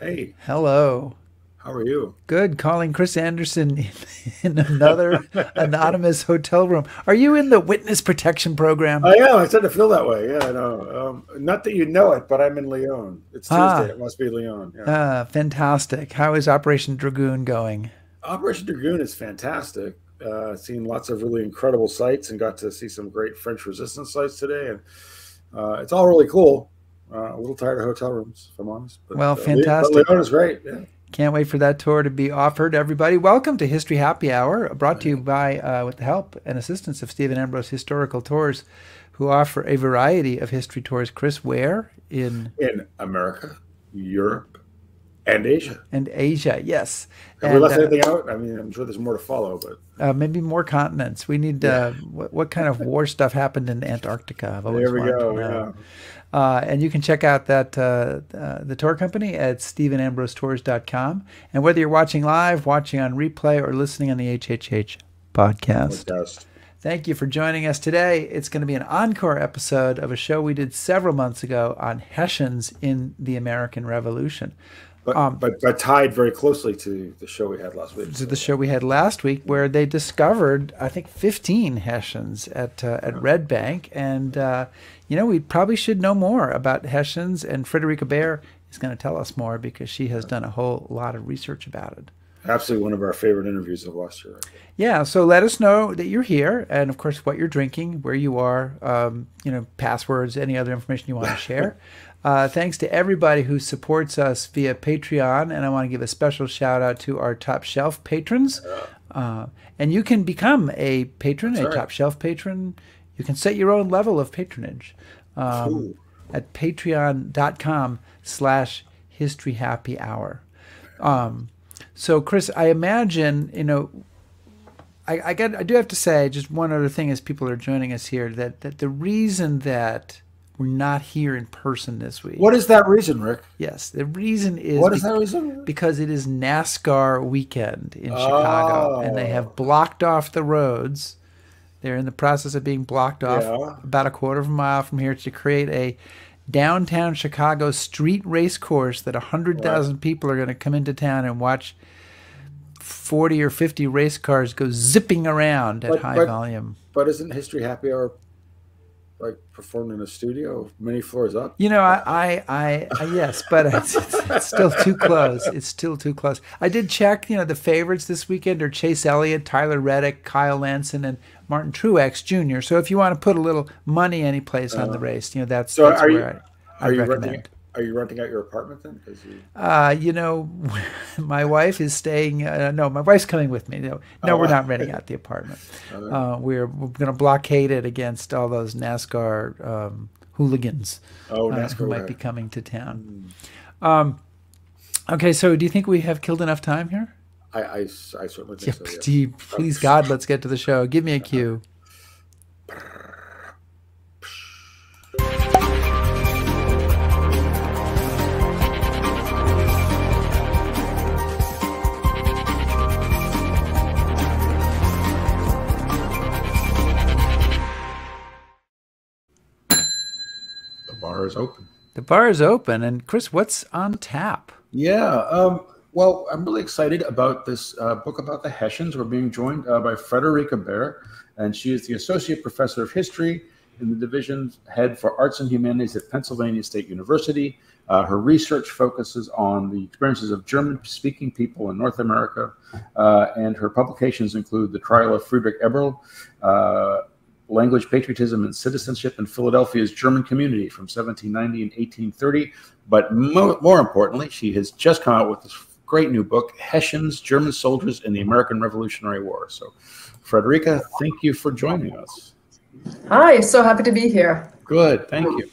Hey, Hello. how are you? Good. Calling Chris Anderson in, in another anonymous hotel room. Are you in the witness protection program? I am. I tend to feel that way. Yeah, I know. Um, not that you know it, but I'm in Lyon. It's Tuesday. Ah. It must be Lyon. Yeah. Ah, fantastic. How is Operation Dragoon going? Operation Dragoon is fantastic. Uh, seen lots of really incredible sites and got to see some great French resistance sites today, and uh, it's all really cool. Uh, a little tired of hotel rooms, if I'm honest. But, Well, uh, fantastic. But Lyon is great. Yeah. Can't wait for that tour to be offered. Everybody, welcome to History Happy Hour, brought to you by, uh, with the help and assistance of Stephen Ambrose Historical Tours, who offer a variety of history tours. Chris, where in In America, Europe, and Asia. and Asia? Yes, Have we left uh, anything out? I mean, I'm sure there's more to follow, but Uh, maybe more continents. We need uh, what, what kind of war stuff happened in Antarctica? I've always there we go. Yeah. Uh, and you can check out that uh, uh, the tour company at stephenambrosetours.com. And whether you're watching live, watching on replay, or listening on the HHH podcast, Podcast. thank you for joining us today. It's going to be an encore episode of a show we did several months ago on Hessians in the American Revolution. But, Um, but but tied very closely to the show we had last week. to the show we had last week, where they discovered, I think, 15 Hessians at uh, at Red Bank, and uh, you know we probably should know more about Hessians. And Friederike Baer is going to tell us more because she has done a whole lot of research about it. Absolutely one of our favorite interviews of last year. Yeah, so let us know that you're here, and of course, what you're drinking, where you are, um, you know, passwords, any other information you want to share. Uh, thanks to everybody who supports us via Patreon, and I want to give a special shout out to our top shelf patrons. Uh, and you can become a patron, a top shelf patron. You can set your own level of patronage um, at patreon.com slash history happy hour. Um, so, Chris, I imagine, you know, I, I got I do have to say just one other thing as people are joining us here that, that the reason that we're not here in person this week. What is that reason, Rick? Yes, the reason is What is that reason? because it is NASCAR weekend in oh. Chicago and they have blocked off the roads. They're in the process of being blocked off Yeah. about a quarter of a mile from here to create a downtown Chicago street race course that 100,000 people are going to come into town and watch 40 or 50 race cars go zipping around at But- high but- volume. But isn't History Happy Hour like performed in a studio many floors up? You know, I, I, I, yes, but it's, it's, still too close. It's still too close. I did check. You know, the favorites this weekend are Chase Elliott, Tyler Reddick, Kyle Larson, and Martin Truex Jr. So if you want to put a little money any place on the uh, race, you know, that's, So that's are you where I, I Are you recommend. Are you renting out your apartment then? you, Uh, you know, my wife is staying. Uh, no, my wife's coming with me. No, no, Oh, we're wow. not renting out the apartment. Uh, we're we're going to blockade it against all those NASCAR um, hooligans oh, uh, NASCAR. who might be coming to town. Um, okay, so do you think we have killed enough time here? I, I, I certainly Yeah, think so. Yeah. gee, please God, let's get to the show. Give me a cue. Bar is open. The bar is open, and Chris, what's on tap? Yeah. Um, well, I'm really excited about this uh, book about the Hessians. We're being joined uh, by Friederike Baer, and she is the Associate Professor of History in the division head for Arts and Humanities at Pennsylvania State University. Uh, her research focuses on the experiences of German speaking people in North America, uh, and her publications include The Trial of Frederick Eberle, uh, Language, Patriotism, and Citizenship in Philadelphia's German Community from 1790 and 1830. But mo- more importantly, she has just come out with this great new book, Hessians, German Soldiers in the American Revolutionary War. So, Friederike, thank you for joining us. Hi, so happy to be here. Good, thank you.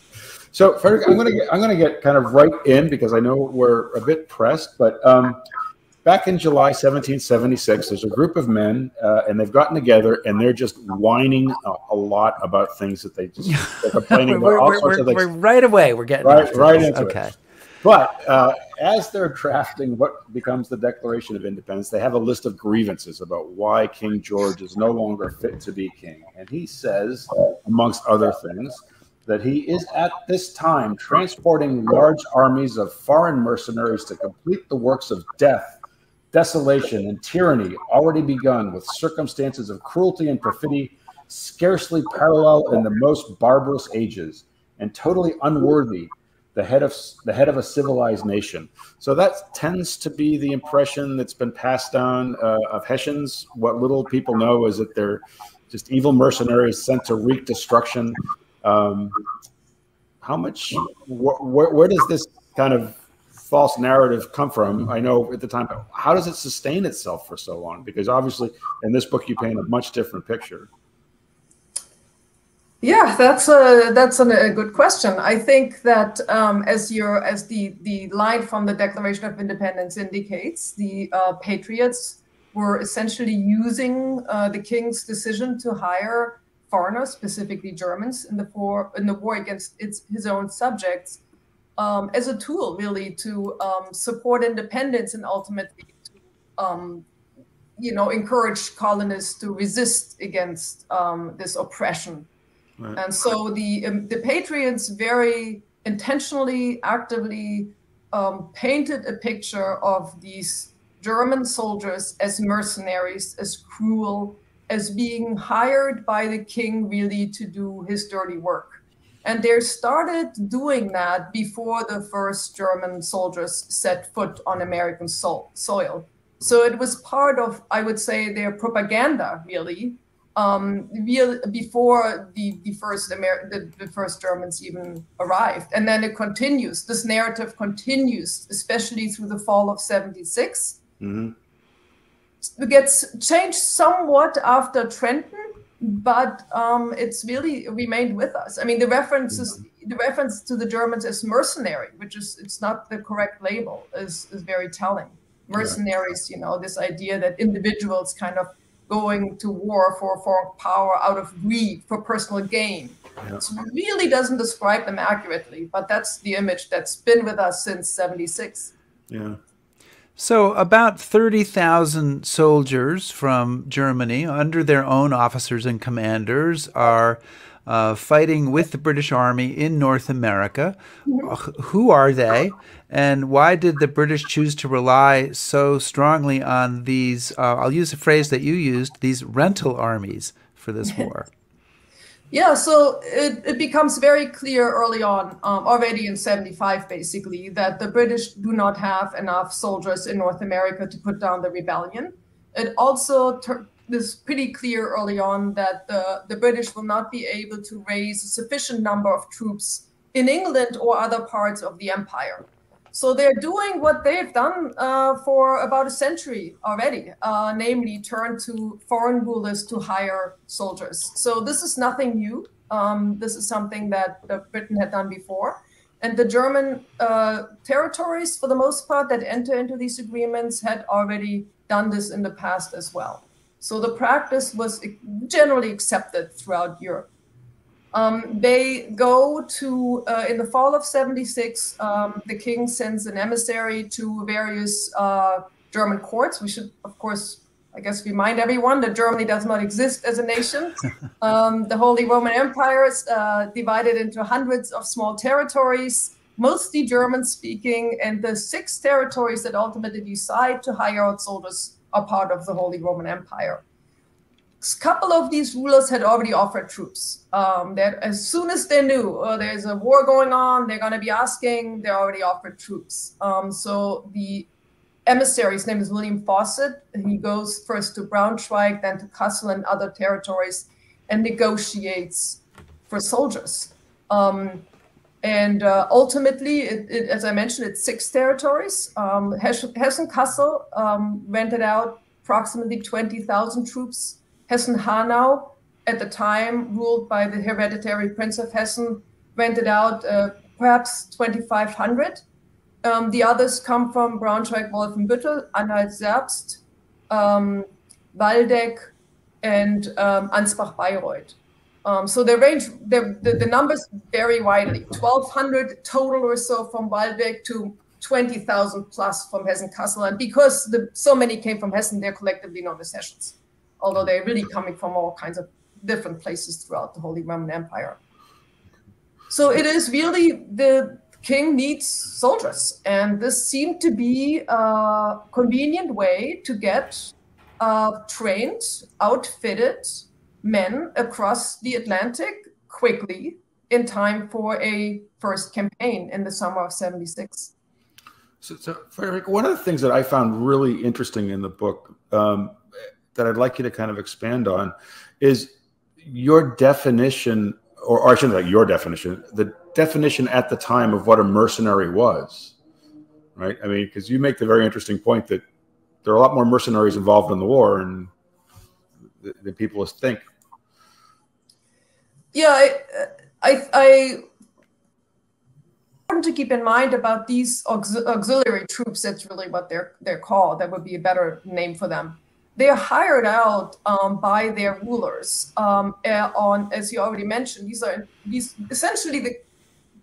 So, Friederike, I'm going to get I'm going to get kind of right in because I know we're a bit pressed, but um, back in July 1776, there's a group of men, uh, and they've gotten together, and they're just whining a, a lot about things that they just they're complaining about We're, all we're, sorts we're, we're right away. We're getting Right- right into it. okay. But uh, as they're drafting what becomes the Declaration of Independence, they have a list of grievances about why King George is no longer fit to be king. And he says, amongst other things, that he is at this time transporting large armies of foreign mercenaries to complete the works of death, desolation, and tyranny already begun with circumstances of cruelty and perfidy scarcely parallel in the most barbarous ages and totally unworthy the head of the head of a civilized nation. So that tends to be the impression that's been passed down uh, of Hessians. What little people know is that they're just evil mercenaries sent to wreak destruction. Um, how much? Wh- wh- where does this kind of false narrative come from? I know at the time, how does it sustain itself for so long? Because obviously, in this book, you paint a much different picture. Yeah, that's a that's an, a good question. I think that um, as your as the the line from the Declaration of Independence indicates, the uh, patriots were essentially using uh, the king's decision to hire foreigners, specifically Germans, in the war in the war against its his own subjects, um, as a tool really to um, support independence and ultimately to um, you know encourage colonists to resist against um, this oppression Right. And so the um, the Patriots very intentionally, actively um, painted a picture of these German soldiers as mercenaries, as cruel, as being hired by the king really to do his dirty work. And they started doing that before the first German soldiers set foot on American soil. So it was part of, I would say, their propaganda, really, um, before the, the first Amer- the, the, first Germans even arrived. And then it continues. This narrative continues, especially through the fall of 76. Mm-hmm. It gets changed somewhat after Trenton, but um, it's really remained with us. I mean, the references, mm-hmm. the reference to the Germans as mercenary, which is it's not the correct label, is is very telling. Mercenaries, you know, this idea that individuals kind of going to war for foreign power out of greed for personal gain. Yeah. It really doesn't describe them accurately, but that's the image that's been with us since 76. Yeah. So, about 30,000 soldiers from Germany, under their own officers and commanders, are uh, fighting with the British Army in North America. Mm-hmm. Who are they? And why did the British choose to rely so strongly on these? Uh, I'll use a phrase that you used these rental armies for this war. Yeah, so it, it becomes very clear early on, um, already in 75, basically, that the British do not have enough soldiers in North America to put down the rebellion. It also ter- is pretty clear early on that the, the British will not be able to raise a sufficient number of troops in England or other parts of the empire. So they're doing what they've done uh, for about a century already, uh, namely turn to foreign rulers to hire soldiers. So this is nothing new. Um, this is something that uh, Britain had done before. And the German uh, territories, for the most part, that enter into these agreements had already done this in the past as well. So the practice was generally accepted throughout Europe. Um, they go to, uh, in the fall of 76, um, the king sends an emissary to various uh, German courts. We should, of course, I guess, remind everyone that Germany does not exist as a nation. Um, the Holy Roman Empire is uh, divided into hundreds of small territories, mostly German speaking, and the six territories that ultimately decide to hire out soldiers are part of the Holy Roman Empire couple of these rulers had already offered troops. Um, that as soon as they knew oh, there's a war going on, they're going to be asking, they already offered troops. Um, so the emissary, his name is William Fawcett, he goes first to Braunschweig, then to Kassel and other territories, and negotiates for soldiers. Um, and uh, ultimately, it, it, as I mentioned, it's six territories. Um, Hessen Kassel um, rented out approximately 20,000 troops Hessen-Hanau, at the time ruled by the hereditary Prince of Hessen, rented out uh, perhaps 2,500. Um, the others come from Braunschweig, Wolfenbüttel, Anhalt-Zerbst, um, Waldeck, and um, Ansbach-Bayreuth. Um, so the range, the, the, numbers vary widely. 1,200 total or so from Waldeck to 20,000 plus from Hessen-Kassel. And because the, so many came from Hessen, they're collectively known as Hessians although they're really coming from all kinds of different places throughout the Holy Roman Empire. So it is really the king needs soldiers, and this seemed to be a convenient way to get uh, trained, outfitted men across the Atlantic quickly in time for a first campaign in the summer of 76. So, so Frederick, one of the things that I found really interesting in the book um, that I'd like you to kind of expand on is your definition, or, or I shouldn't say your definition, the definition at the time of what a mercenary was, right? I mean, because you make the very interesting point that there are a lot more mercenaries involved in the war and than people think. Yeah, I, I, I important to keep in mind about these auxiliary troops. That's really what they're they're called. That would be a better name for them. They are hired out um, by their rulers. Um, on as you already mentioned, these are these essentially the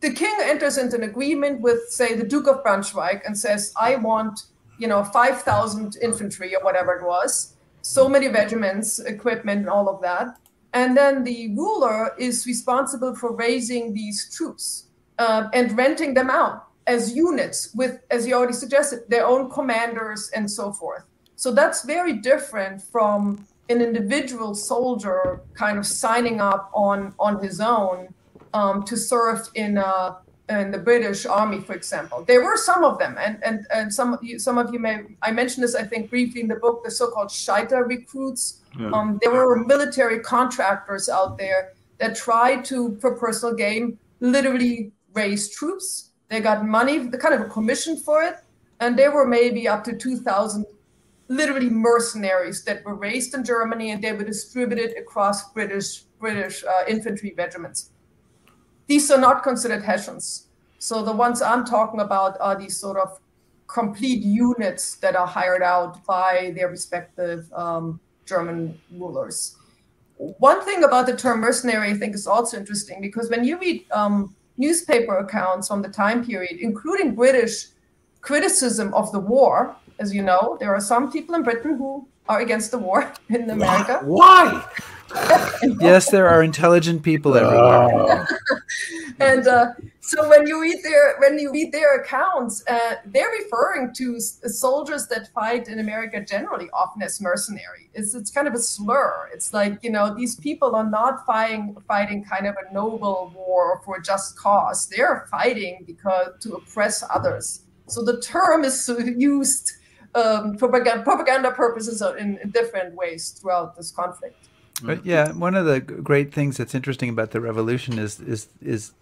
the king enters into an agreement with, say, the Duke of Brunswick and says, "I want, you know, five thousand infantry or whatever it was, so many regiments, equipment, and all of that." And then the ruler is responsible for raising these troops uh, and renting them out as units with, as you already suggested, their own commanders and so forth. So that's very different from an individual soldier kind of signing up on on his own um, to serve in a in the British Army, for example. There were some of them, and and and some some of you may I mentioned this I think briefly in the book, the so-called Scheiter recruits. Yeah. Um, there were military contractors out there that tried to, for personal gain, literally raise troops. They got money, the kind of a commission for it, and there were maybe up to 2,000 literally mercenaries that were raised in Germany and they were distributed across British British uh, infantry regiments. These are not considered Hessians. So the ones I'm talking about are these sort of complete units that are hired out by their respective um, German rulers. One thing about the term mercenary, I think, is also interesting because when you read um, newspaper accounts from the time period, including British criticism of the war. As you know, there are some people in Britain who are against the war in America. Why? yes, there are intelligent people everywhere. and uh, so when you read their when you read their accounts, uh, they're referring to soldiers that fight in America generally, often as mercenary. It's it's kind of a slur. It's like you know these people are not fighting fighting kind of a noble war for a just cause. They're fighting because to oppress others. So the term is used um, for propaganda purposes in, in different ways throughout this conflict. But yeah, one of the great things that's interesting about the revolution is is is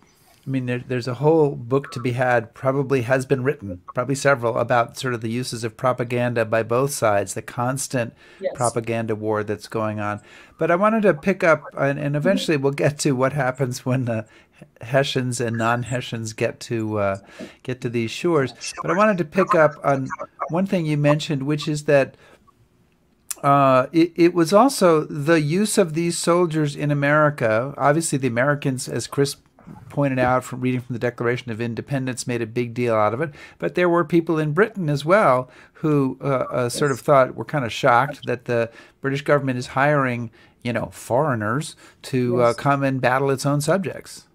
I mean, there, there's a whole book to be had, probably has been written, probably several, about sort of the uses of propaganda by both sides, the constant yes. propaganda war that's going on. But I wanted to pick up, and, and eventually we'll get to what happens when the Hessians and non-Hessians get to uh, get to these shores. But I wanted to pick up on one thing you mentioned, which is that uh, it, it was also the use of these soldiers in America. Obviously, the Americans, as Chris pointed out from reading from the Declaration of Independence, made a big deal out of it. But there were people in Britain as well who uh, uh, sort of thought were kind of shocked that the British government is hiring, you know, foreigners to uh, come and battle its own subjects.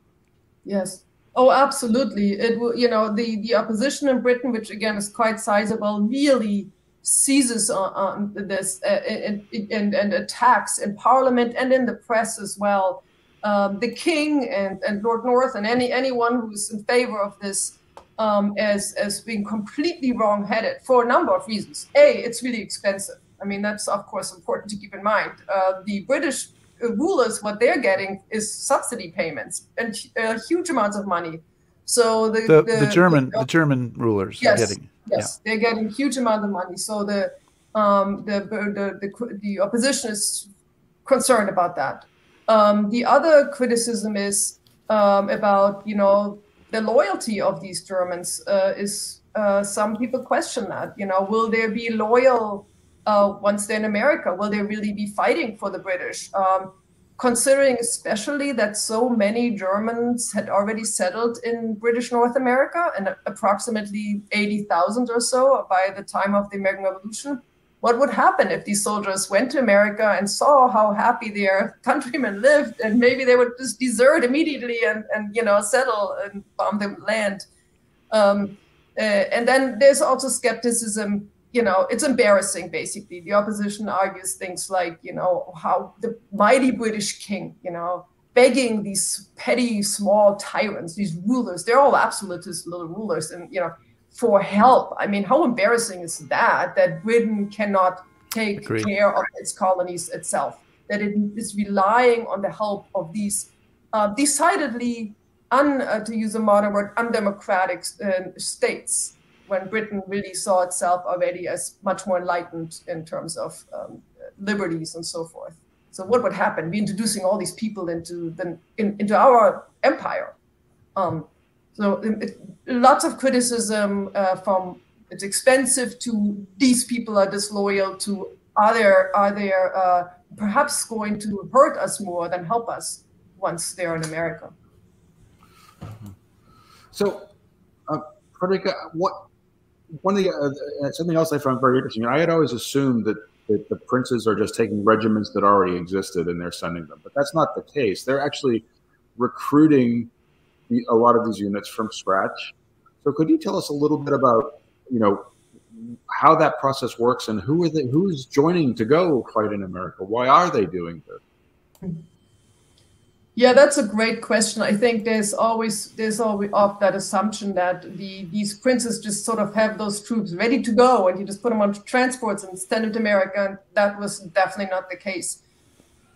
Yes. Oh, absolutely. It you know the the opposition in Britain, which again is quite sizable, really seizes on, on this uh, and, and, and attacks in Parliament and in the press as well. Um, the King and, and Lord North and any anyone who's in favor of this um, as as being completely wrong-headed for a number of reasons. A, it's really expensive. I mean, that's of course important to keep in mind. Uh, the British rulers, what they're getting is subsidy payments and uh, huge amounts of money. So the the, the, the German the, the, German rulers yes, are getting yes yeah. they're getting huge amount of money. So the um, the, the the the opposition is concerned about that. Um, the other criticism is um, about you know the loyalty of these Germans uh, is uh, some people question that you know will there be loyal uh, once they're in America? Will they really be fighting for the British? Um, considering especially that so many Germans had already settled in British North America and approximately 80,000 or so by the time of the American Revolution. what would happen if these soldiers went to America and saw how happy their countrymen lived, and maybe they would just desert immediately and, and you know settle and bomb the land. Um, uh, and then there's also skepticism. You know, it's embarrassing. Basically, the opposition argues things like, you know, how the mighty British king, you know, begging these petty, small tyrants, these rulers. They're all absolutist little rulers, and you know for help. I mean, how embarrassing is that? That Britain cannot take Agreed. care of its colonies itself. That it is relying on the help of these uh, decidedly, un, uh, to use a modern word, undemocratic uh, states. When Britain really saw itself already as much more enlightened in terms of um, liberties and so forth. So what would happen? We introducing all these people into the, in, into our empire. Um, so it, lots of criticism uh, from it's expensive to these people are disloyal to are there are they uh, perhaps going to hurt us more than help us once they're in America. So, uh, Friederike, what one of the uh, something else I found very interesting. I had always assumed that, that the princes are just taking regiments that already existed and they're sending them, but that's not the case. They're actually recruiting a lot of these units from scratch. So could you tell us a little bit about, you know, how that process works and who are they, who's joining to go fight in America? Why are they doing this? Yeah, that's a great question. I think there's always there's always of that assumption that the these princes just sort of have those troops ready to go, and you just put them on transports and send them to America. And that was definitely not the case.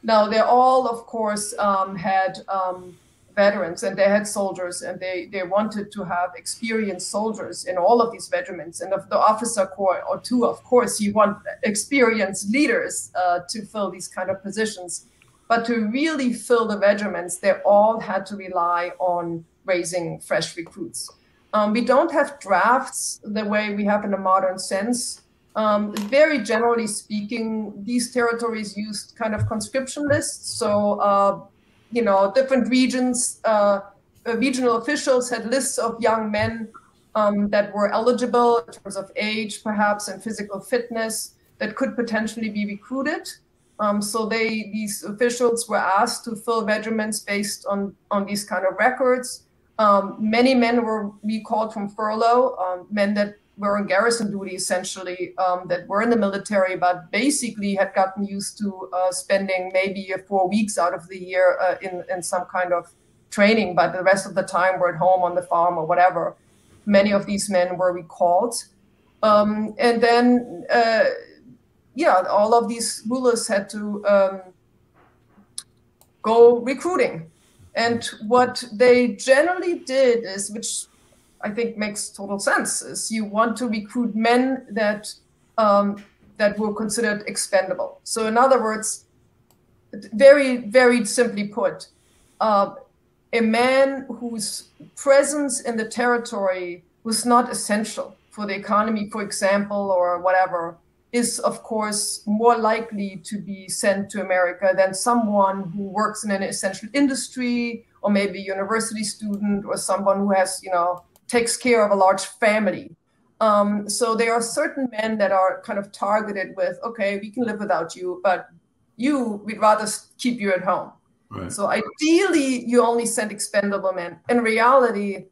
Now they all, of course, um, had um, veterans and they had soldiers and they, they wanted to have experienced soldiers in all of these regiments and of the officer corps or two of course you want experienced leaders uh, to fill these kind of positions but to really fill the regiments they all had to rely on raising fresh recruits um, we don't have drafts the way we have in a modern sense um, very generally speaking, these territories used kind of conscription lists. So uh, you know, different regions, uh, uh, regional officials had lists of young men um, that were eligible in terms of age, perhaps, and physical fitness that could potentially be recruited. Um, so they, these officials were asked to fill regiments based on on these kind of records. Um, many men were recalled from furlough, um, men that were on garrison duty essentially um, that were in the military, but basically had gotten used to uh, spending maybe four weeks out of the year uh, in, in some kind of training, but the rest of the time were at home on the farm or whatever. Many of these men were recalled. Um, and then, uh, yeah, all of these rulers had to um, go recruiting. And what they generally did is, which I think makes total sense. Is you want to recruit men that um, that were considered expendable. So in other words, very very simply put, uh, a man whose presence in the territory was not essential for the economy, for example, or whatever, is of course more likely to be sent to America than someone who works in an essential industry or maybe a university student or someone who has, you know, takes care of a large family. Um, so there are certain men that are kind of targeted with, okay, we can live without you, but you, we'd rather keep you at home. Right. So ideally, you only send expendable men. In reality,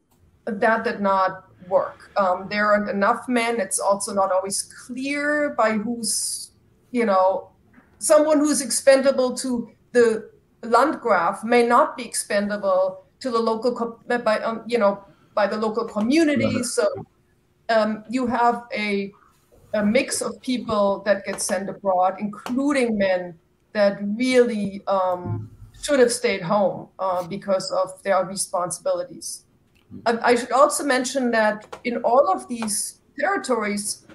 that did not work. Um, there aren't enough men. It's also not always clear by who's, you know, someone who's expendable to the Landgraf may not be expendable to the local, by, um, you know, by the local community. So um, you have a, a mix of people that get sent abroad, including men that really um, should have stayed home uh, because of their responsibilities. I, I should also mention that in all of these territories,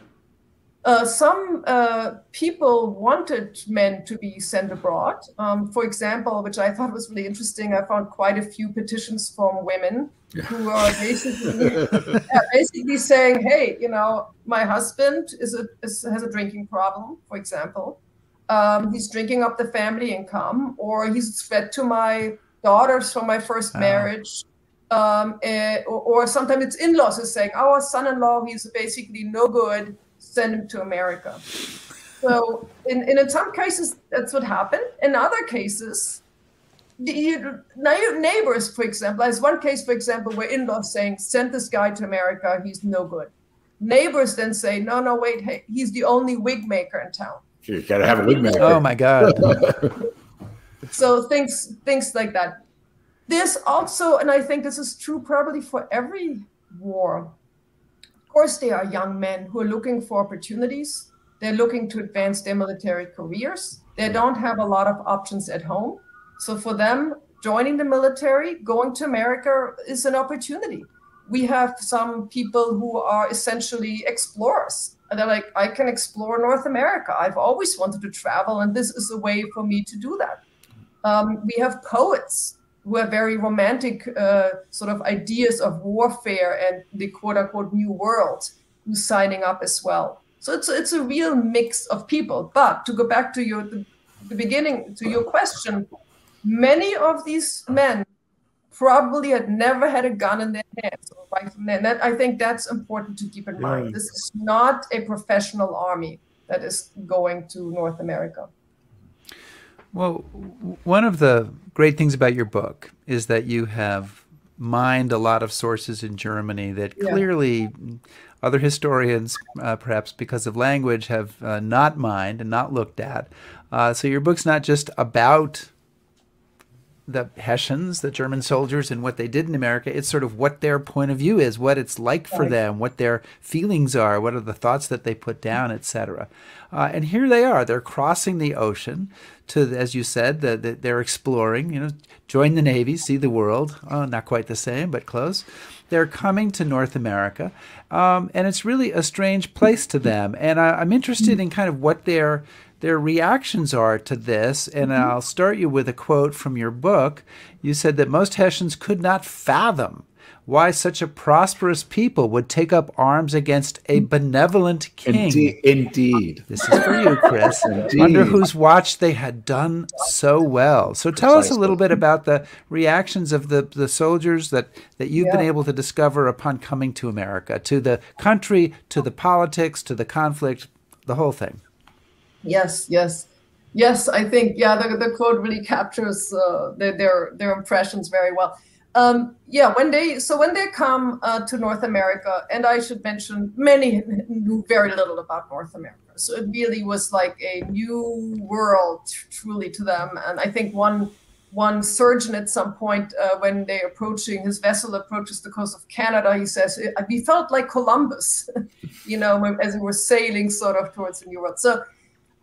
uh, some uh, people wanted men to be sent abroad. Um, for example, which I thought was really interesting, I found quite a few petitions from women yeah. who are basically yeah, basically saying, "Hey, you know, my husband is a is, has a drinking problem, for example. Um, he's drinking up the family income, or he's fed to my daughters from my first marriage." Um, uh, or, or, sometimes it's in-laws is saying, "Our son-in-law, he's basically no good." send him to America. So in, in some cases, that's what happened. In other cases, you, neighbors, for example, there's one case, for example, where in-laws saying, send this guy to America, he's no good. Neighbors then say, no, no, wait, hey, he's the only wig maker in town. You gotta have a wig maker. Oh my God. so things things like that. There's also, and I think this is true probably for every war. Of course, there are young men who are looking for opportunities. They're looking to advance their military careers. They don't have a lot of options at home. So for them, joining the military, going to America is an opportunity. We have some people who are essentially explorers. And they're like, I can explore North America. I've always wanted to travel, and this is a way for me to do that. Um, we have poets who have very romantic uh, sort of ideas of warfare and the quote unquote new world who's signing up as well. So it's it's a real mix of people. But to go back to your the, the beginning to your question, many of these men probably had never had a gun in their hands or rifle. And that I think that's important to keep in mind. This is not a professional army that is going to North America. Well, one of the great things about your book is that you have mined a lot of sources in Germany that yeah. clearly other historians, uh, perhaps because of language, have uh, not mined and not looked at. Uh, so your book's not just about the Hessians, the German soldiers, and what they did in America. It's sort of what their point of view is, what it's like for them, what their feelings are, what are the thoughts that they put down, etc. Uh, and here they are. They're crossing the ocean to, as you said, the, the, they're exploring. You know, join the Navy, see the world. Oh, not quite the same, but close. They're coming to North America, um, and it's really a strange place to them. And I, I'm interested in kind of what their their reactions are to this. And mm-hmm. I'll start you with a quote from your book. You said that most Hessians could not fathom why such a prosperous people would take up arms against a benevolent king. Indeed. indeed. This is for you, Chris, under whose watch they had done so well. So tell Precisely. us a little bit about the reactions of the, the soldiers that, that you've yeah. been able to discover upon coming to America, to the country, to the politics, to the conflict, the whole thing. Yes, yes, yes. I think yeah, the, the quote really captures uh, their, their their impressions very well. Um, yeah, when they so when they come uh, to North America, and I should mention many knew very little about North America, so it really was like a new world truly to them. And I think one one surgeon at some point uh, when they're approaching his vessel approaches the coast of Canada, he says we felt like Columbus, you know, as we were sailing sort of towards the New World. So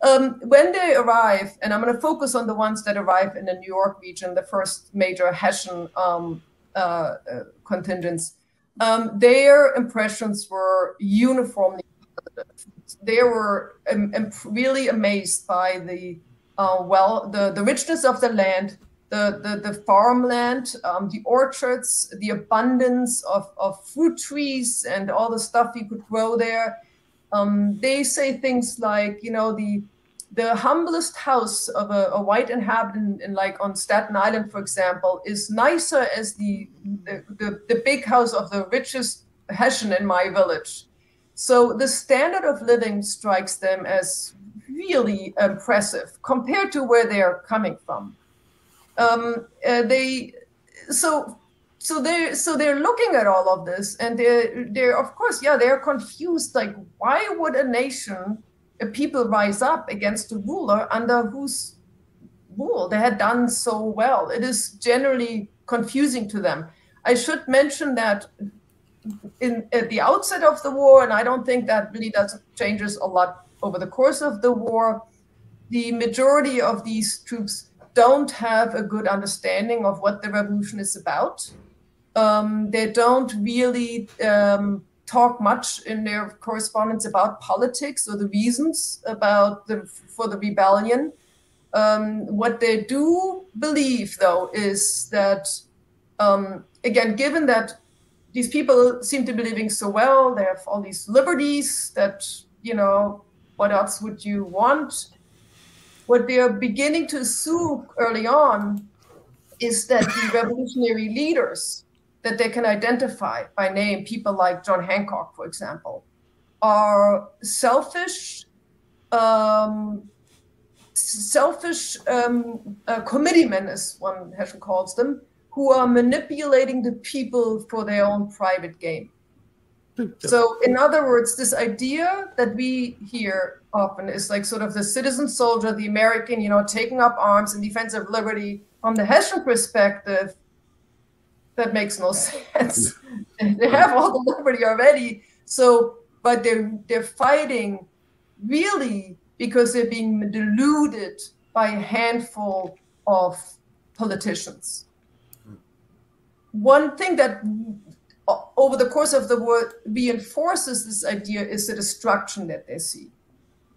um, when they arrive, and I'm going to focus on the ones that arrive in the New York region, the first major Hessian um, uh, uh, contingents, um, their impressions were uniformly positive. They were really amazed by the uh, well, the, the richness of the land, the, the, the farmland, um, the orchards, the abundance of, of fruit trees and all the stuff you could grow there. Um, they say things like, you know, the the humblest house of a, a, white inhabitant in like on Staten Island, for example, is nicer as the, the, the, the big house of the richest Hessian in my village. So the standard of living strikes them as really impressive compared to where they are coming from. Um, uh, they so so they're so they're looking at all of this and they're they're of course yeah they're confused like why would a nation people rise up against a ruler under whose rule they had done so well. It is generally confusing to them. I should mention that in at the outset of the war, and I don't think that really does changes a lot over the course of the war. The majority of these troops don't have a good understanding of what the revolution is about. Um, they don't really um, talk much in their correspondence about politics or the reasons about the for the rebellion. Um, what they do believe, though, is that um, again, given that these people seem to be living so well, they have all these liberties that you know, what else would you want? What they are beginning to assume early on is that the revolutionary leaders that they can identify by name, people like John Hancock, for example, are selfish um, selfish um, uh, committeemen, as one Hessian calls them, who are manipulating the people for their own private gain. So, in other words, this idea that we hear often is like sort of the citizen soldier, the American, you know, taking up arms in defense of liberty. From the Hessian perspective, that makes no sense. they have all the liberty already. So, but they're they're fighting really because they're being deluded by a handful of politicians. One thing that over the course of the war reinforces this idea is the destruction that they see.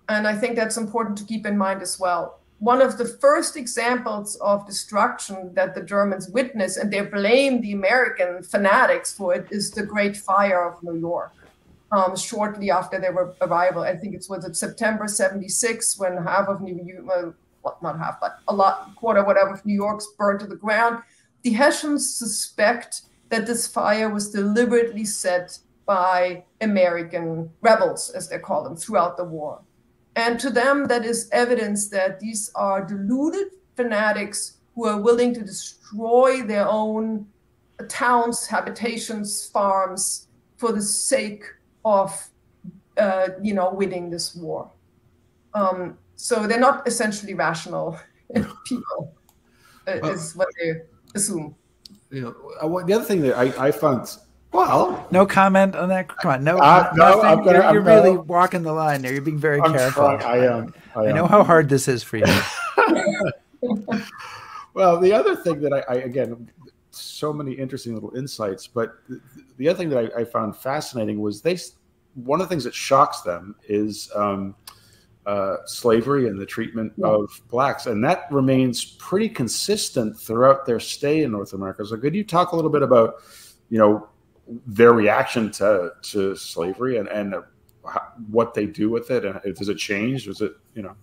And I think that's important to keep in mind as well. One of the first examples of destruction that the Germans witness, and they blame the American fanatics for it, is the Great Fire of New York. Um, shortly after their arrival, I think it was September 76 when half of New York, well, not half, but a lot, quarter, whatever, of New York's burned to the ground. The Hessians suspect that this fire was deliberately set by American rebels, as they call them, throughout the war. And to them, that is evidence that these are deluded fanatics who are willing to destroy their own towns, habitations, farms for the sake of, uh, you know, winning this war. Um, so they're not essentially rational people, uh, well, is what they assume you know, the other thing that I, I found well, no comment on that. Come on, no. Uh, no, I'm gonna, you're, you're really no. walking the line there. You're being very I'm careful. Trying, I am. I, I know how hard this is for you. well, the other thing that I, I, again, so many interesting little insights, but the, the other thing that I, I, found fascinating was they. One of the things that shocks them is um, uh, slavery and the treatment yeah. of blacks, and that remains pretty consistent throughout their stay in North America. So, could you talk a little bit about, you know, their reaction to to slavery and and what they do with it, and does it change? Was it, you know?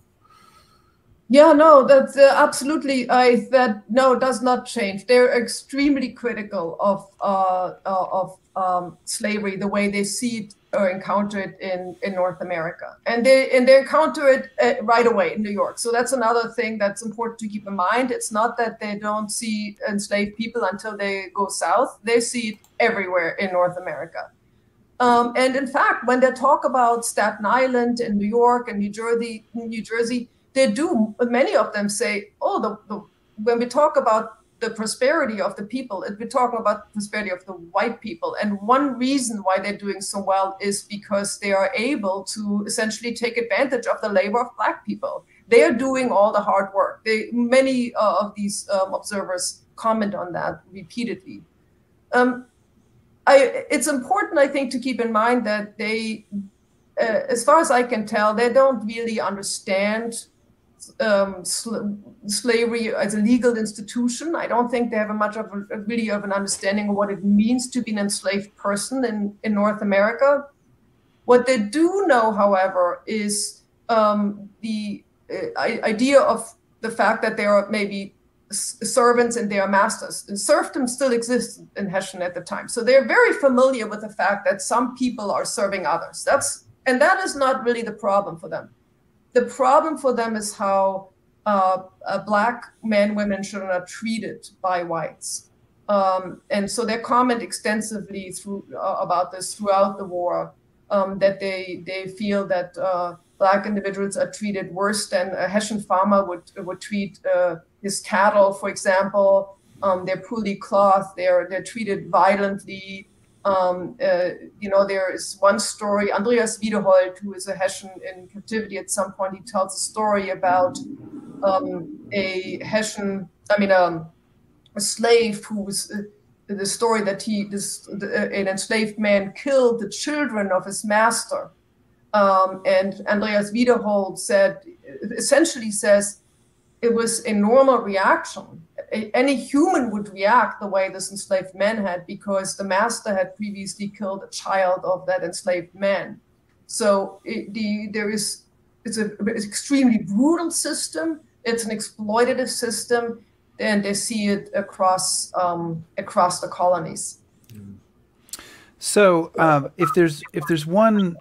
Yeah, no, that's uh, absolutely. I that no, it does not change. They're extremely critical of uh, uh of um, slavery, the way they see it or encounter it in, in North America. And they and they encounter it uh, right away in New York. So that's another thing that's important to keep in mind. It's not that they don't see enslaved people until they go south. They see it everywhere in North America. Um, and in fact, when they talk about Staten Island and New York and New Jersey, New Jersey, they do. Many of them say, "Oh, the, the when we talk about the prosperity of the people. We're talking about the prosperity of the white people. And one reason why they're doing so well is because they are able to essentially take advantage of the labor of black people. They are doing all the hard work. They, many uh, of these um, observers comment on that repeatedly. Um, I, it's important, I think, to keep in mind that they, uh, as far as I can tell, they don't really understand um, sl- slavery as a legal institution. I don't think they have a much of a, really of an understanding of what it means to be an enslaved person in, in North America. What they do know, however, is um, the uh, idea of the fact that there are maybe servants and their masters. And serfdom still exists in Hessian at the time. So they're very familiar with the fact that some people are serving others. That's and that is not really the problem for them the problem for them is how uh, black men, women, children are treated by whites. Um, and so they comment extensively through uh, about this throughout the war um, that they they feel that uh, black individuals are treated worse than a Hessian farmer would would treat uh, his cattle, for example. Um, they're poorly clothed. They're they're treated violently. Um, uh, you know, there is one story, Andreas Wiederhold, who is a Hessian in captivity at some point, he tells a story about um, a Hessian, I mean, um, a slave who was, uh, the story that he, this, the, uh, an enslaved man killed the children of his master. Um, and Andreas Wiederhold said, essentially says, it was a normal reaction any human would react the way this enslaved man had because the master had previously killed a child of that enslaved man. So it, the, there is it's a it's extremely brutal system. It's an exploitative system, and they see it across um, across the colonies. So um, if there's if there's one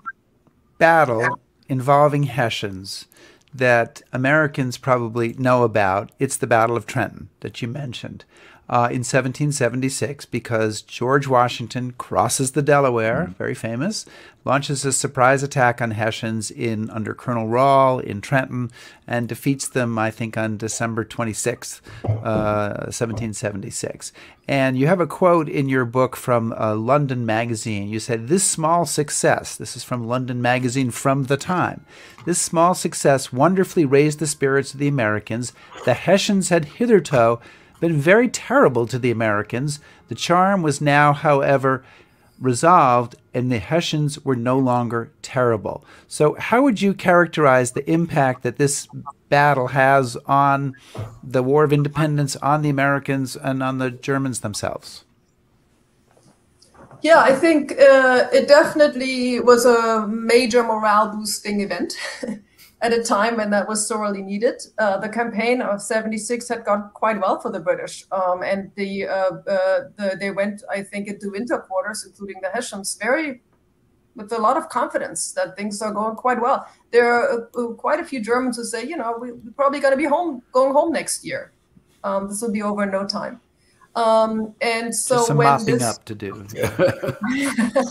battle involving Hessians that Americans probably know about. It's the Battle of Trenton that you mentioned uh, in 1776 because George Washington crosses the Delaware, mm. very famous, launches a surprise attack on Hessians in under Colonel Rahl in Trenton, and defeats them, I think, on December 26th, uh, 1776. And you have a quote in your book from uh, London Magazine. You said, This small success, this is from London Magazine from the time, this small success wonderfully raised the spirits of the Americans. The Hessians had hitherto been very terrible to the Americans. The charm was now, however, resolved, and the Hessians were no longer terrible. So, how would you characterize the impact that this battle has on the War of Independence, on the Americans, and on the Germans themselves? Yeah, I think uh, it definitely was a major morale boosting event. at a time when that was sorely needed. Uh, the campaign of 76 had gone quite well for the British. Um, and the, uh, uh, the, they went, I think, into winter quarters, including the Hessians, very with a lot of confidence that things are going quite well. There are uh, quite a few Germans who say, you know, we, are probably going to be home, going home next year. Um, this will be over in no time. Um, and so Just some when mopping this, up to do.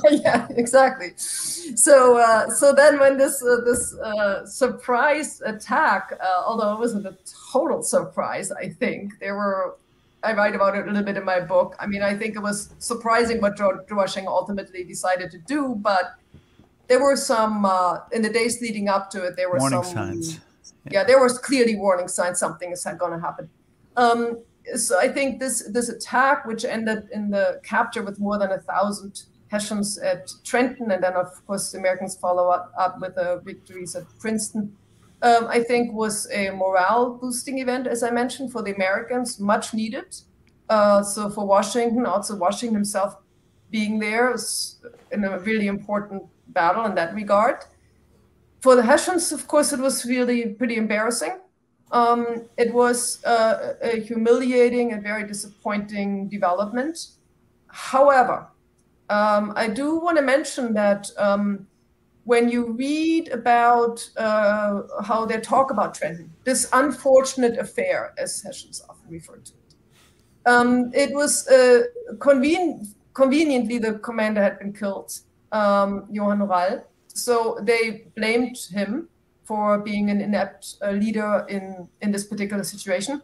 yeah, exactly. So uh, so then when this uh, this uh, surprise attack, uh, although it wasn't a total surprise, I think there were. I write about it a little bit in my book. I mean, I think it was surprising what George Washington ultimately decided to do, but there were some uh, in the days leading up to it. There were warning some signs. Yeah. yeah, there was clearly warning signs something is going to happen. Um, so I think this this attack, which ended in the capture with more than a thousand Hessians at Trenton, and then of course the Americans follow up, up with the victories at Princeton, um, I think was a morale boosting event, as I mentioned, for the Americans, much needed. Uh, so for Washington, also Washington himself being there was in a really important battle in that regard. For the Hessians, of course, it was really pretty embarrassing um, it was uh, a humiliating and very disappointing development. However, um, I do want to mention that um, when you read about uh, how they talk about Trenton, this unfortunate affair, as Hessians often referred to it, um, it was uh, conven- conveniently the commander had been killed, um, Johann Rall. So they blamed him for being an inept uh, leader in in this particular situation.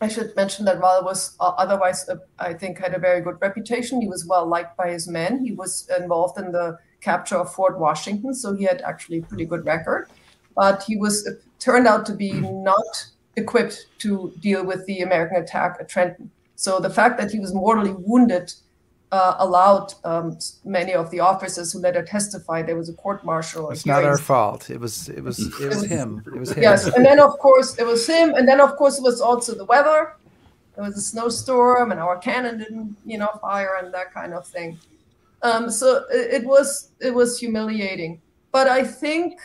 I should mention that Rall was uh, otherwise, uh, I think, had a very good reputation. He was well liked by his men. He was involved in the capture of Fort Washington, so he had actually a pretty good record. But he was uh, turned out to be not equipped to deal with the American attack at Trenton. So the fact that he was mortally wounded uh, allowed um, many of the officers who later testified there was a court martial. It's not our fault. It was it was it was him. It was him. Yes, and then of course it was him, and then of course it was also the weather. There was a snowstorm, and our cannon didn't, you know, fire and that kind of thing. Um, so it, it, was it was humiliating, but I think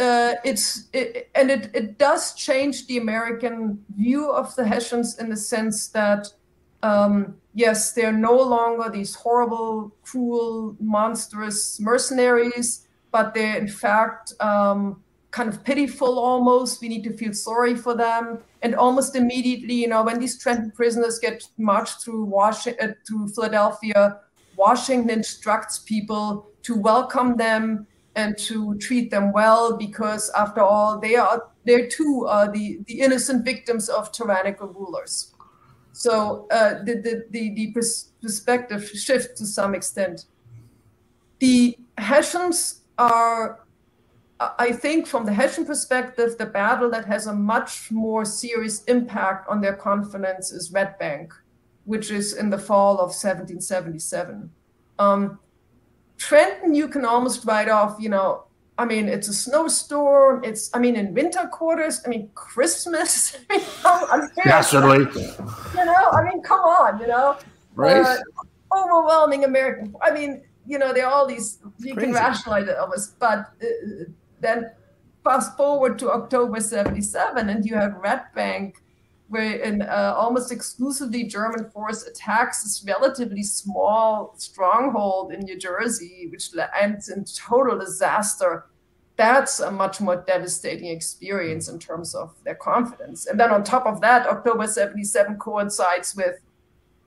uh, it's it, and it it does change the American view of the Hessians in the sense that. Um, yes, they're no longer these horrible, cruel, monstrous mercenaries, but they're in fact um, kind of pitiful almost. We need to feel sorry for them. And almost immediately, you know, when these Trenton prisoners get marched through Washington, uh, through Philadelphia, Washington instructs people to welcome them and to treat them well because after all they are they too are the, the innocent victims of tyrannical rulers so uh, the, the, the, the perspective shift to some extent. The Hessians are, I think, from the Hessian perspective, the battle that has a much more serious impact on their confidence is Red Bank, which is in the fall of 1777. Um, Trenton, you can almost write off, you know, I mean, it's a snowstorm. It's, I mean, in winter quarters. I mean, Christmas. I mean, I'm Naturally. You know, I mean, come on, you know. Right. Uh, overwhelming American. I mean, you know, there are all these. You Crazy. can rationalize it almost, but uh, then fast forward to October '77, and you have Red Bank, where an uh, almost exclusively German force attacks this relatively small stronghold in New Jersey, which ends in total disaster. that's a much more devastating experience in terms of their confidence. And then on top of that, October 77 coincides with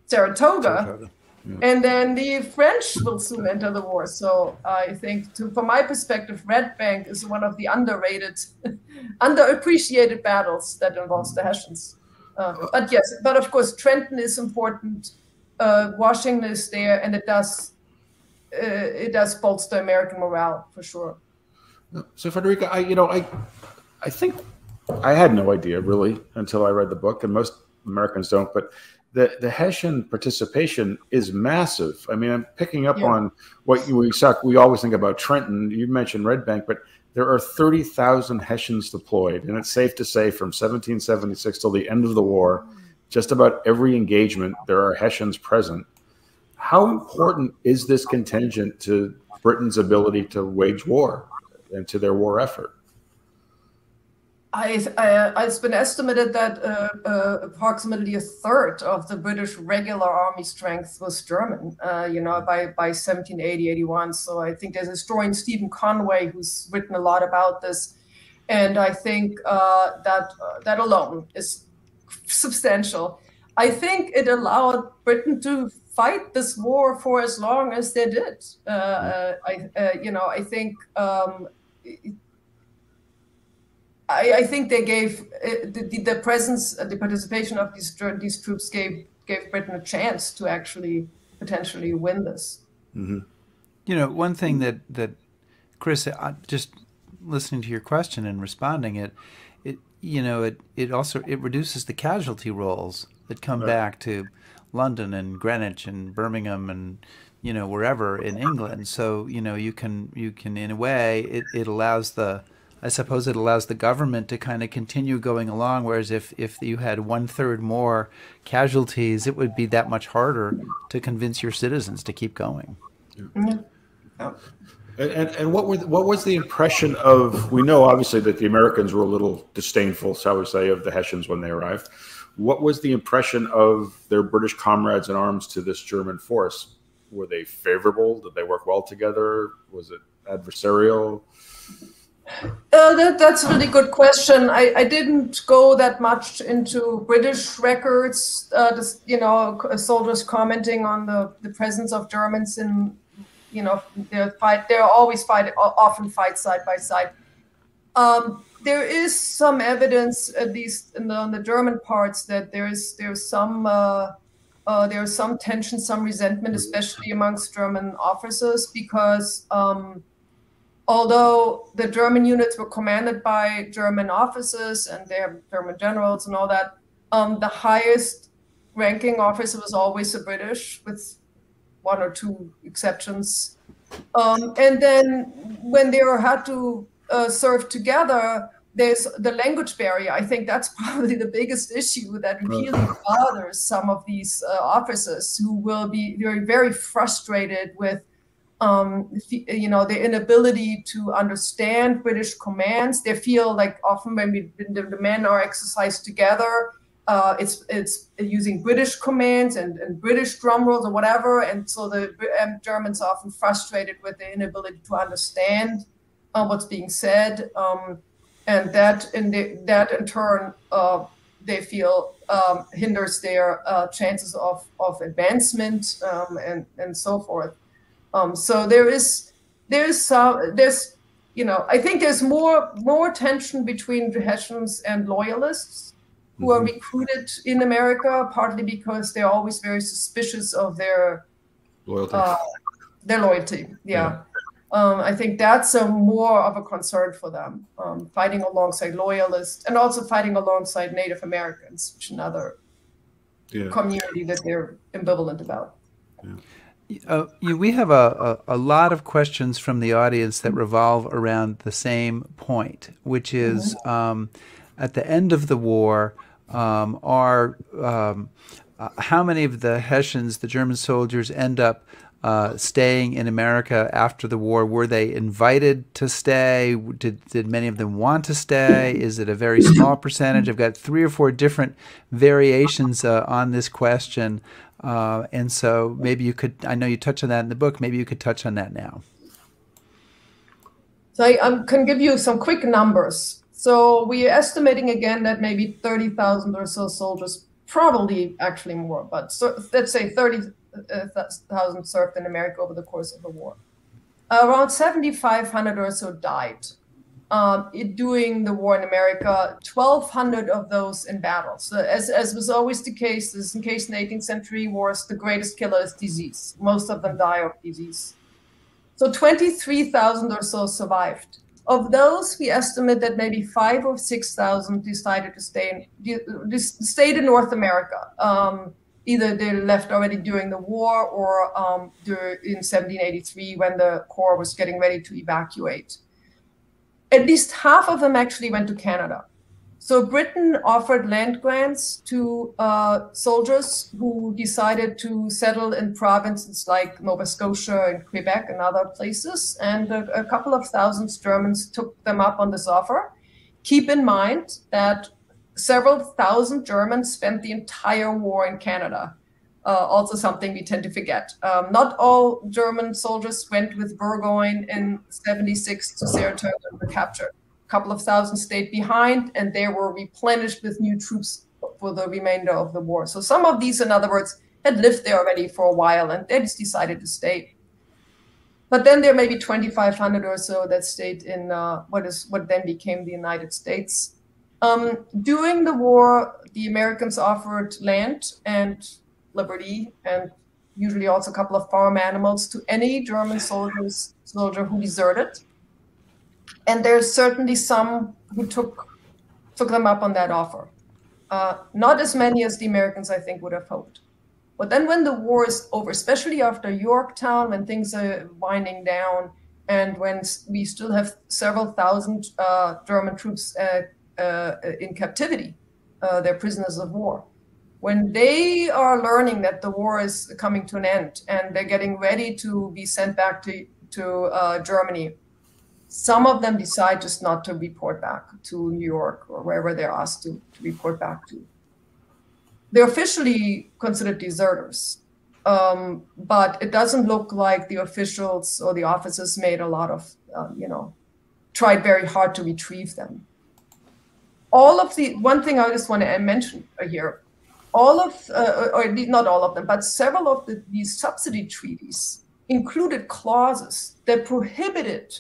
Saratoga. Saratoga. Yeah. And then the French will soon enter the war. So I think, to, from my perspective, Red Bank is one of the underrated, underappreciated battles that involves the Hessians. Uh, but yes, but of course, Trenton is important. Uh, Washington is there, and it does uh, it does bolster American morale for sure. So Friederike, I you know I I think I had no idea really until I read the book, and most Americans don't. But the the Hessian participation is massive. I mean, I'm picking up yeah. on what you, we suck. We always think about Trenton. You mentioned Red Bank, but there are 30,000 Hessians deployed, and it's safe to say from 1776 till the end of the war, just about every engagement there are Hessians present. How important is this contingent to Britain's ability to wage war and to their war effort? I, I, it's been estimated that uh, uh, approximately a third of the British regular army strength was German, uh, you know, by, by 1780, 81. So I think there's a historian, Stephen Conway, who's written a lot about this. And I think uh, that uh, that alone is substantial. I think it allowed Britain to fight this war for as long as they did. Uh, I, you know, I think um, I, I, think they gave uh, the, the, presence, uh, the participation of these these troops gave gave Britain a chance to actually potentially win this. Mm-hmm. You know, one thing that that Chris, uh, just listening to your question and responding it, it you know it it also it reduces the casualty rolls that come right. back to London and Greenwich and Birmingham and you know wherever in England. So you know you can you can in a way it, it allows the I suppose it allows the government to kind of continue going along. Whereas if, if you had one third more casualties, it would be that much harder to convince your citizens to keep going. Yeah. Yeah. And, and, and what were the, what was the impression of? We know obviously that the Americans were a little disdainful, shall we say, of the Hessians when they arrived. What was the impression of their British comrades in arms to this German force? Were they favorable? Did they work well together? Was it adversarial? Uh, that, that's a really good question. I, I didn't go that much into British records, uh, you know, soldiers commenting on the, the presence of Germans in, you know, they fight. They're always fight, often fight side by side. Um, there is some evidence, at least in the, in the German parts, that there is there's some uh, uh, there's some tension, some resentment, especially amongst German officers, because um, although the German units were commanded by German officers and they have German generals and all that, um, the highest ranking officer was always a British, with one or two exceptions. Um, and then when they were had to uh, serve together, there's the language barrier. I think that's probably the biggest issue that really bothers some of these uh, officers who will be very, very frustrated with um, you know, the inability to understand British commands. They feel like often when we, the, the men are exercised together, uh, it's it's using British commands and, and British drum rolls or whatever, and so the um, Germans are often frustrated with the inability to understand uh, what's being said, um, and that in the, that in turn uh, they feel um, hinders their uh, chances of of advancement um, and and so forth. Um, so there is there's some there's you know I think there's more more tension between Hessians and loyalists who mm-hmm. are recruited in America, partly because they're always very suspicious of their loyalty. Uh, their loyalty, yeah. yeah. Um, I think that's a more of a concern for them, um, fighting alongside loyalists and also fighting alongside Native Americans, which is another yeah. community that they're ambivalent about. Yeah. Uh, you, we have a, a, a, lot of questions from the audience that revolve around the same point, which is um, at the end of the war, um, are um, uh, how many of the Hessians, the German soldiers, end up uh, staying in America after the war? Were they invited to stay? Did, did many of them want to stay? Is it a very small percentage? I've got three or four different variations uh, on this question. Uh, and so maybe you could, I know you touch on that in the book, maybe you could touch on that now. So I, I can give you some quick numbers. So we are estimating again that maybe 30,000 or so soldiers, probably actually more, but so, let's say 30,000 served in America over the course of the war. Around 7,500 or so died um, doing the war in America, 1,200 of those in battle. So as, as was always the case, this in case in the 18th century wars, the greatest killer is disease. Most of them die of disease. So 23,000 or so survived. Of those, we estimate that maybe five or 6,000 decided to stay in, stayed in North America. Um, either they left already during the war or um, in 1783 when the Corps was getting ready to evacuate at least half of them actually went to Canada. So Britain offered land grants to uh, soldiers who decided to settle in provinces like Nova Scotia and Quebec and other places. And a, a couple of thousands Germans took them up on this offer. Keep in mind that several thousand Germans spent the entire war in Canada uh, also something we tend to forget. Um, not all German soldiers went with Burgoyne in 76 to Saratoga and were captured. A couple of thousand stayed behind and they were replenished with new troops for the remainder of the war. So some of these, in other words, had lived there already for a while and they just decided to stay. But then there may be 2,500 or so that stayed in uh, what is what then became the United States. Um, during the war, the Americans offered land and liberty and usually also a couple of farm animals to any German soldiers soldier who deserted. And there's certainly some who took took them up on that offer. Uh, not as many as the Americans, I think, would have hoped. But then when the war is over, especially after Yorktown, when things are winding down, and when we still have several thousand uh, German troops uh, uh in captivity, uh, they're prisoners of war when they are learning that the war is coming to an end and they're getting ready to be sent back to, to uh, Germany, some of them decide just not to report back to New York or wherever they're asked to, to report back to. They're officially considered deserters, um, but it doesn't look like the officials or the officers made a lot of, uh, you know, tried very hard to retrieve them. All of the one thing I just want to mention here all of, uh, or not all of them, but several of the, these subsidy treaties included clauses that prohibited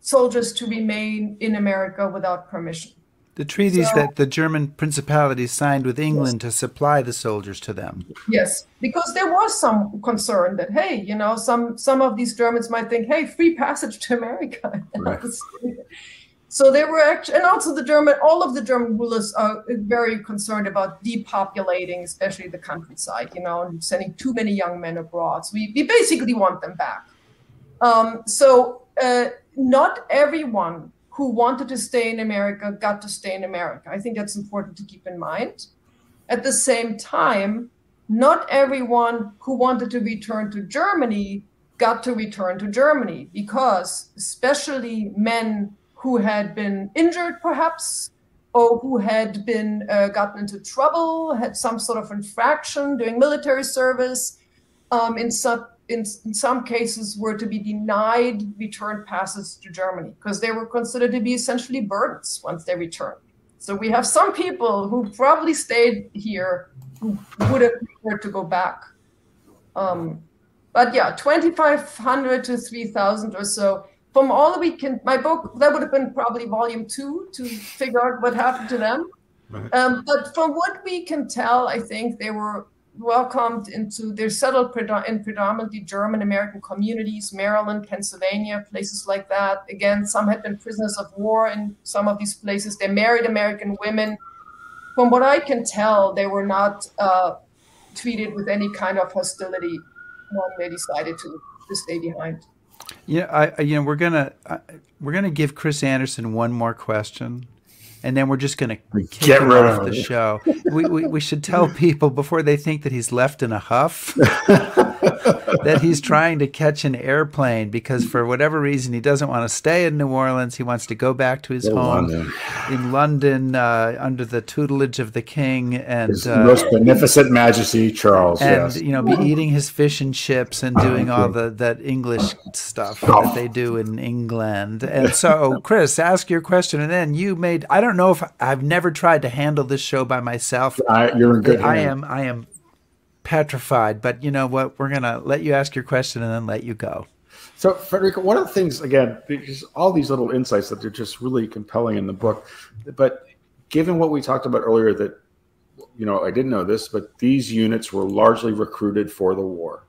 soldiers to remain in America without permission. The treaties so, that the German principalities signed with England yes. to supply the soldiers to them. Yes, because there was some concern that hey, you know, some some of these Germans might think, hey, free passage to America. Right. So they were actually, and also the German, all of the German rulers are very concerned about depopulating, especially the countryside, you know, and sending too many young men abroad. So we, we basically want them back. Um, so uh, not everyone who wanted to stay in America got to stay in America. I think that's important to keep in mind. At the same time, not everyone who wanted to return to Germany got to return to Germany because, especially men who had been injured, perhaps, or who had been uh, gotten into trouble, had some sort of infraction doing military service. Um, in some in, in, some cases were to be denied return passes to Germany because they were considered to be essentially burdens once they returned. So we have some people who probably stayed here who would have preferred to go back. Um, but yeah, 2,500 to 3,000 or so from all we can, my book, that would have been probably volume two to figure out what happened to them. Right. Um, but from what we can tell, I think they were welcomed into, they're settled in predominantly German American communities, Maryland, Pennsylvania, places like that. Again, some had been prisoners of war in some of these places. They married American women. From what I can tell, they were not uh, treated with any kind of hostility when they decided to, to stay behind. Yeah, I, you know, we're gonna uh, we're gonna give Chris Anderson one more question, and then we're just gonna get rid off the show. we, we we should tell people before they think that he's left in a huff. that he's trying to catch an airplane because for whatever reason he doesn't want to stay in New Orleans. He wants to go back to his Go home London. in London uh, under the tutelage of the king and His uh, most beneficent Majesty Charles. and yes. you know be eating his fish and chips and doing all the that English stuff that they do in England. And so, Chris, ask your question, and then you made. I don't know if I've never tried to handle this show by myself. I, you're in good I am. I am petrified. But you know what? We're gonna let you ask your question and then let you go. So, Friederike, one of the things, again, because all these little insights that are just really compelling in the book, but given what we talked about earlier, that, you know, I didn't know this, but these units were largely recruited for the war.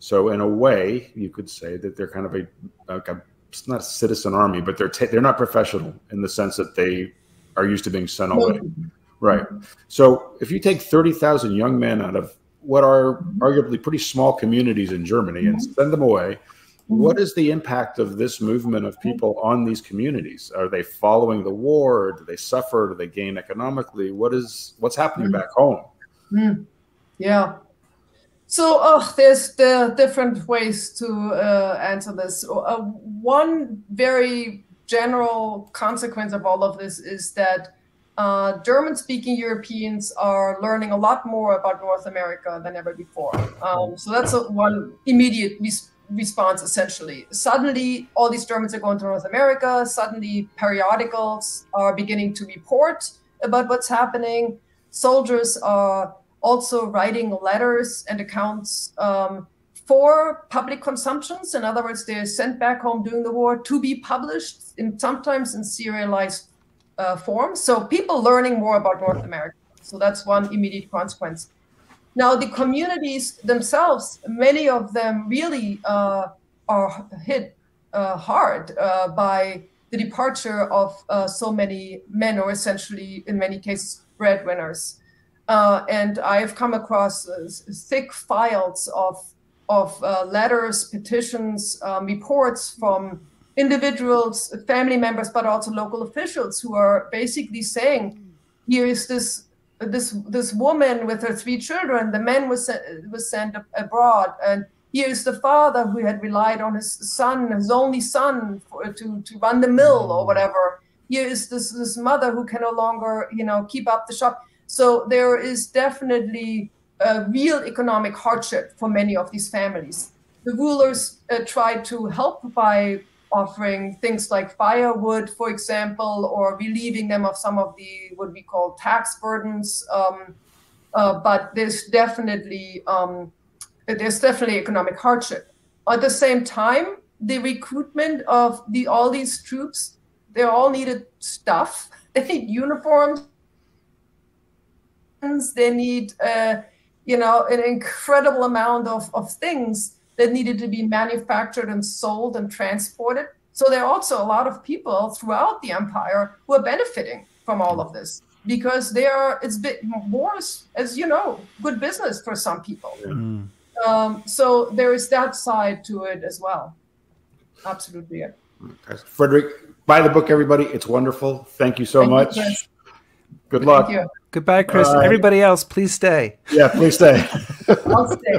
So, in a way, you could say that they're kind of a, like a it's not a citizen army, but they're ta they're not professional in the sense that they are used to being sent away. Right. So, if you take thirty thousand young men out of what are arguably pretty small communities in Germany and send them away, what is the impact of this movement of people on these communities? Are they following the war? Do they suffer? Do they gain economically? What is what's happening back home? Yeah. So uh, there's the different ways to uh, answer this. Uh, one very general consequence of all of this is that uh, German-speaking Europeans are learning a lot more about North America than ever before. Um, so that's a, one immediate res- response, essentially. Suddenly, all these Germans are going to North America. Suddenly, periodicals are beginning to report about what's happening. Soldiers are also writing letters and accounts um, for public consumptions. In other words, they're sent back home during the war to be published, in sometimes in serialized uh, form. So people learning more about North America. So that's one immediate consequence. Now, the communities themselves, many of them really uh, are hit uh, hard uh, by the departure of uh, so many men, or essentially, in many cases, breadwinners. Uh, and I've come across uh, thick files of of uh, letters, petitions, um, reports from individuals, family members, but also local officials who are basically saying, "Here is this this this woman with her three children. The man was was sent abroad, and here is the father who had relied on his son, his only son, for, to to run the mill or whatever. Here is this this mother who can no longer, you know, keep up the shop." So there is definitely a real economic hardship for many of these families. The rulers uh, tried to help by offering things like firewood, for example, or relieving them of some of the what we call tax burdens. Um, uh, but there's definitely um, there's definitely economic hardship. At the same time, the recruitment of the all these troops, they all needed stuff. They need uniforms. They need, uh, you know, an incredible amount of, of things that needed to be manufactured and sold and transported. So there are also a lot of people throughout the empire who are benefiting from all of this because they are. It's bit more, as you know, good business for some people. Mm. Um, so there is that side to it as well. Absolutely. Yeah. Frederick, buy the book, everybody. It's wonderful. Thank you so Thank much. Chris. Good luck. Thank you. Goodbye, Chris. All right. Everybody else, please stay. Yeah, please stay. I'll stay.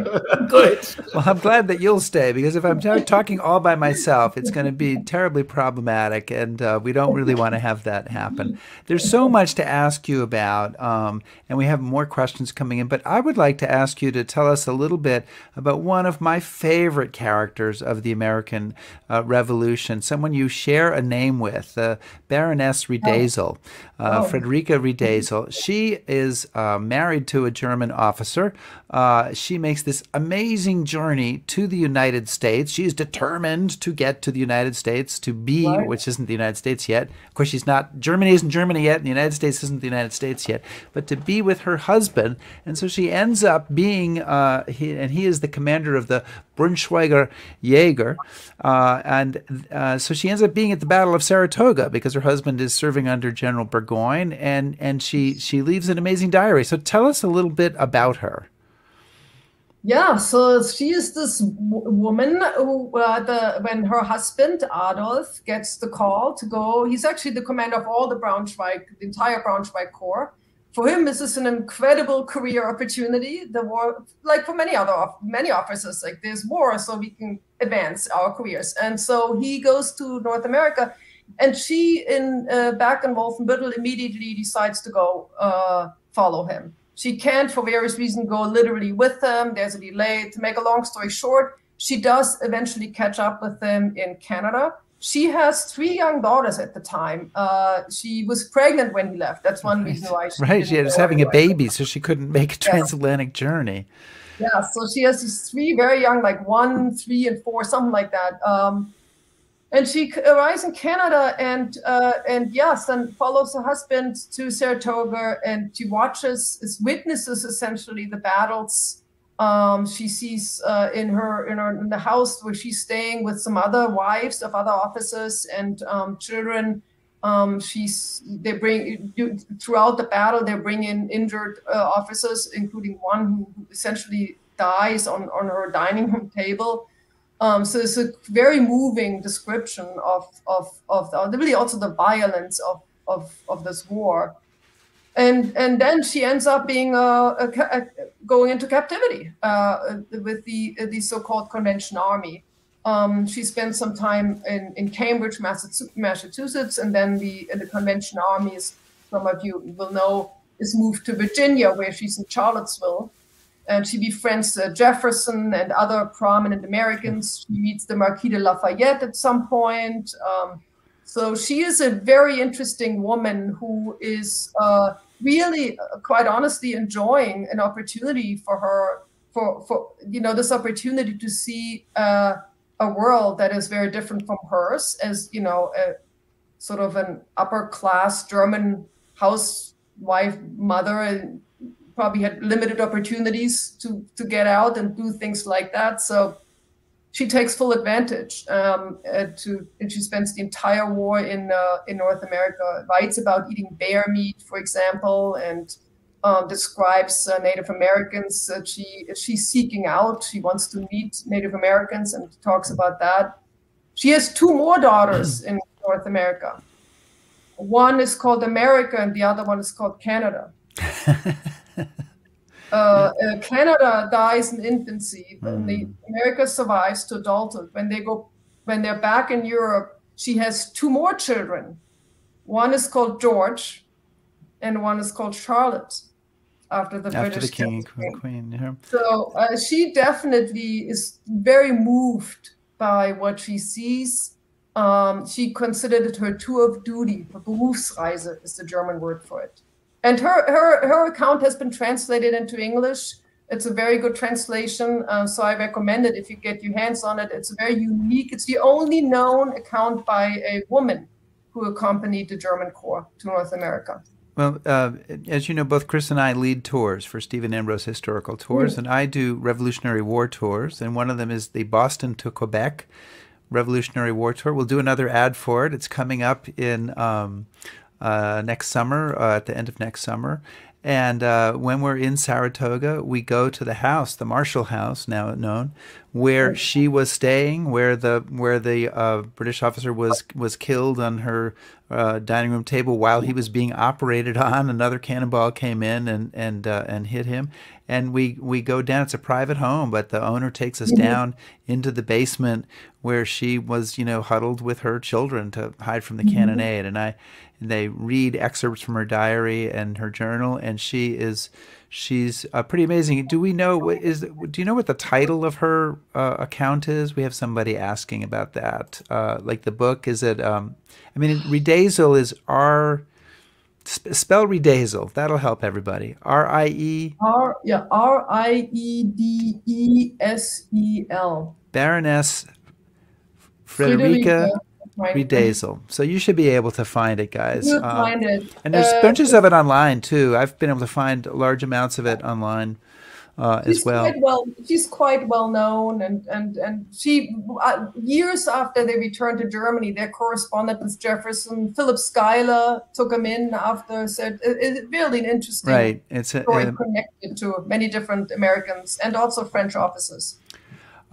Good. Well, I'm glad that you'll stay because if I'm ta- talking all by myself, it's going to be terribly problematic, and uh, we don't really want to have that happen. There's so much to ask you about, um, and we have more questions coming in, but I would like to ask you to tell us a little bit about one of my favorite characters of the American uh, Revolution, someone you share a name with, uh, Baroness Riedesel, uh, Oh. Frederica Riedesel. She is uh, married to a German officer. Uh, she makes this amazing journey to the United States. She's determined to get to the United States, to be, Right. which isn't the United States yet. Of course, she's not, Germany isn't Germany yet, and the United States isn't the United States yet, but to be with her husband. And so she ends up being, uh, he, and he is the commander of the Braunschweiger Jäger. Uh, and uh, so she ends up being at the Battle of Saratoga because her husband is serving under General Burgoyne, and, and she, she leaves an amazing diary. So tell us a little bit about her. Yeah, so she is this woman who, uh, the when her husband Adolf gets the call to go, he's actually the commander of all the Braunschweig, the entire Braunschweig Corps, for him, this is an incredible career opportunity. The war, like for many other many officers, like there's war, so we can advance our careers. And so he goes to North America, and she in uh, back in Wolfenbüttel immediately decides to go uh, follow him. She can't, for various reasons, go literally with him. There's a delay. To make a long story short, she does eventually catch up with him in Canada she has three young daughters at the time. Uh, she was pregnant when he left. That's one right. reason why she right. She was having a baby, so she couldn't make a transatlantic yeah. journey. Yeah, so she has these three very young, like one, three, and four, something like that. Um, and she arrives in Canada, and uh, and yes, and follows her husband to Saratoga, and she watches, witnesses essentially the battles um, she sees uh, in her in her in the house where she's staying with some other wives of other officers and um, children. Um, she's they bring throughout the battle they bring in injured uh, officers, including one who essentially dies on on her dining room table. Um, so it's a very moving description of of of the, really also the violence of of of this war and and then she ends up being uh, a, a, going into captivity uh, with the the so-called Convention Army. Um, she spent some time in, in Cambridge, Massachusetts, and then the the Convention Army, as some of you will know, is moved to Virginia, where she's in Charlottesville, and she befriends uh, Jefferson and other prominent Americans. She meets the Marquis de Lafayette at some point. Um, so she is a very interesting woman who is uh, really, uh, quite honestly, enjoying an opportunity for her for for you know this opportunity to see uh, a world that is very different from hers as you know a sort of an upper class German housewife mother and probably had limited opportunities to to get out and do things like that. So she takes full advantage um, uh, to, and she spends the entire war in uh, in North America. Writes about eating bear meat, for example, and um, describes uh, Native Americans that she she's seeking out. She wants to meet Native Americans and talks about that. She has two more daughters in North America. One is called America, and the other one is called Canada. Uh, uh, Canada dies in infancy. Mm. The, America survives to adulthood. When they go, when they're back in Europe, she has two more children. One is called George, and one is called Charlotte, after the after British the king and queen. Yeah. So uh, she definitely is very moved by what she sees. Um, she considered it her tour of duty. Berufsreise is the German word for it and her her her account has been translated into English. It's a very good translation, uh, so I recommend it if you get your hands on it. It's very unique. It's the only known account by a woman who accompanied the German Corps to North America. Well, uh, as you know, both Chris and I lead tours for Stephen Ambrose Historical Tours, mm. and I do Revolutionary War tours, and one of them is the Boston to Quebec Revolutionary War Tour. We'll do another ad for it. It's coming up in um, next summer, uh, at the end of next summer. And uh, when we're in Saratoga, we go to the house, the Marshall House, now known, where she was staying, where the where the uh, British officer was was killed on her uh, dining room table while he was being operated on. Another cannonball came in and and uh, and hit him. And we we go down. It's a private home, but the owner takes us mm-hmm. down into the basement where she was, you know, huddled with her children to hide from the mm-hmm. cannonade. And I and they read excerpts from her diary and her journal, and she is she's uh, pretty amazing. Do we know what is? Do you know what the title of her uh, account is? We have somebody asking about that. Uh, like the book, is it? Um, I mean, Riedesel is R. Spell Riedesel. That'll help everybody. R I E. R yeah. R I E D E S E L. Baroness Frederica. Frederica Riedesel. So you should be able to find it, guys. Um, find it. And there's uh, bunches of it online too. I've been able to find large amounts of it online uh, as well. Quite well. She's quite well known, and and and she uh, years after they returned to Germany, their correspondent with Jefferson, Philip Schuyler, took him in after. Said it's really an interesting right. It's a, story connected to many different Americans and also French officers.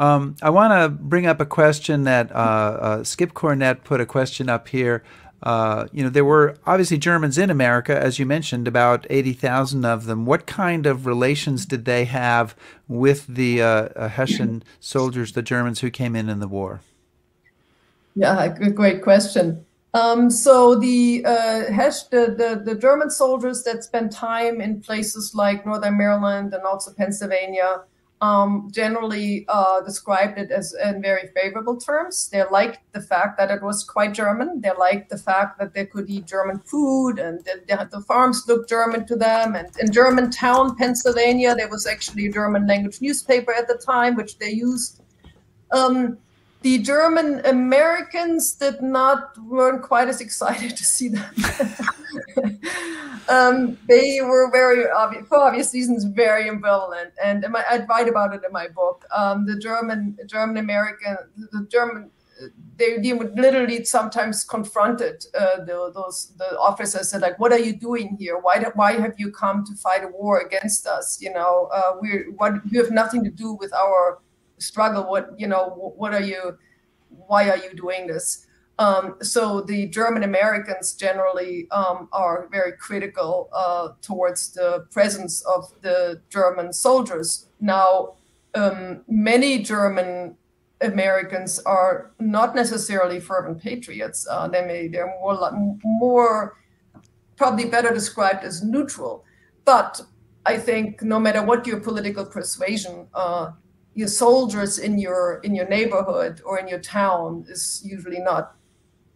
Um, I want to bring up a question that uh, uh, Skip Cornett put a question up here. uh, you know, there were obviously Germans in America, as you mentioned, about 80,000 of them. What kind of relations did they have with the uh, uh, Hessian soldiers, the Germans who came in in the war? Yeah, great question. Um, so the, uh, Hesh, the, the, the German soldiers that spent time in places like Northern Maryland and also Pennsylvania um, generally uh, described it as in very favorable terms. They liked the fact that it was quite German. They liked the fact that they could eat German food and the, the farms looked German to them. And in Germantown, Pennsylvania, there was actually a German language newspaper at the time, which they used. Um, the German Americans did not weren't quite as excited to see them. um, they were very obvious, for obvious reasons very ambivalent, and my, I write about it in my book. Um, the German German American the German they, they would literally sometimes confronted uh, the, those the officers said like what are you doing here why why have you come to fight a war against us you know uh, we what you have nothing to do with our struggle what you know what are you why are you doing this? Um, so the german americans generally um, are very critical uh, towards the presence of the german soldiers. Now um, many german americans are not necessarily fervent patriots. Uh, they may they're more more probably better described as neutral. But I think no matter what your political persuasion, uh, your soldiers in your in your neighborhood or in your town is usually not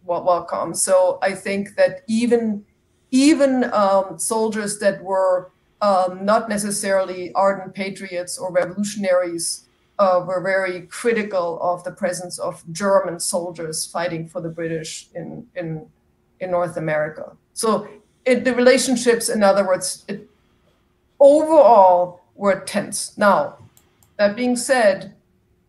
welcome. So I think that even even um, soldiers that were um, not necessarily ardent patriots or revolutionaries uh, were very critical of the presence of German soldiers fighting for the British in in in North America. So it, the relationships, in other words, it, overall were tense. Now that being said,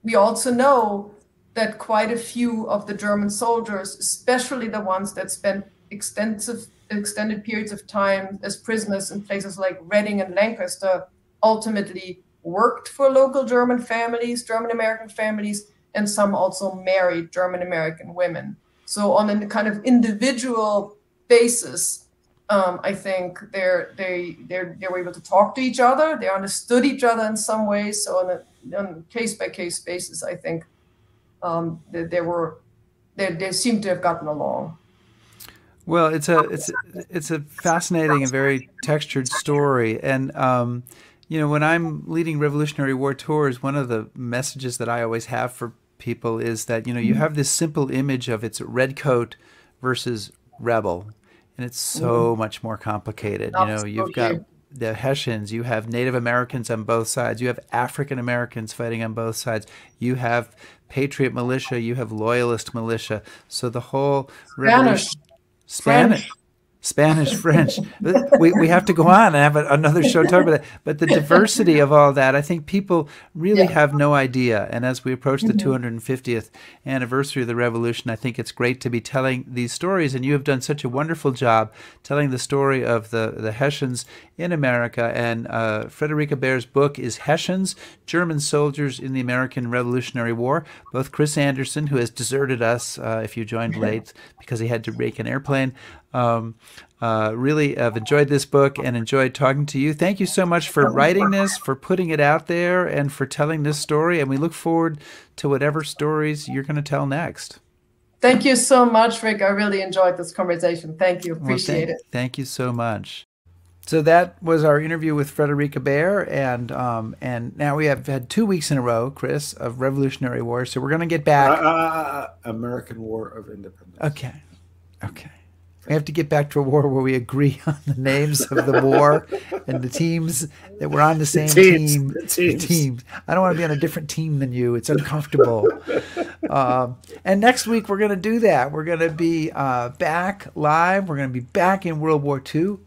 we also know that quite a few of the German soldiers, especially the ones that spent extensive extended periods of time as prisoners in places like Reading and Lancaster, ultimately worked for local German families, German American families, and some also married German American women. So on a kind of individual basis, um, I think they're they they're they were able to talk to each other. They understood each other in some ways. So on a, on case by case basis, I think um, they, they were they they seem to have gotten along. Well, it's a it's it's a fascinating and very textured story, and um, you know when I'm leading Revolutionary War tours, one of the messages that I always have for people is that you know you mm-hmm. have this simple image of it's redcoat versus rebel and it's so mm. much more complicated. You know, you've got the Hessians, you have Native Americans on both sides, you have African Americans fighting on both sides, you have Patriot militia, you have Loyalist militia. So the whole Spanish, Spanish, Spanish, French. we, we have to go on and have another show talk about that. But the diversity of all that, I think people really yeah. have no idea. And as we approach the mm-hmm. 250th anniversary of the revolution, I think it's great to be telling these stories. And you have done such a wonderful job telling the story of the, the Hessians in America. And uh, Friederike Baer's book is Hessians, German Soldiers in the American Revolutionary War. Both Chris Anderson, who has deserted us uh, if you joined late because he had to break an airplane, um, uh, really have enjoyed this book and enjoyed talking to you. Thank you so much for writing this, for putting it out there, and for telling this story. And we look forward to whatever stories you're going to tell next. Thank you so much, Rick. I really enjoyed this conversation. Thank you. Appreciate well, thank, it. Thank you so much. So that was our interview with Friederike Baer, and um, and now we have had two weeks in a row, Chris, of Revolutionary War. So we're going to get back. Uh, uh, uh, American War of Independence. Okay, okay. We have to get back to a war where we agree on the names of the war and the teams that we're on the same the teams, team. The teams. The teams. I don't want to be on a different team than you. It's uncomfortable. um, and next week we're going to do that. We're going to be uh, back live. We're going to be back in World War II.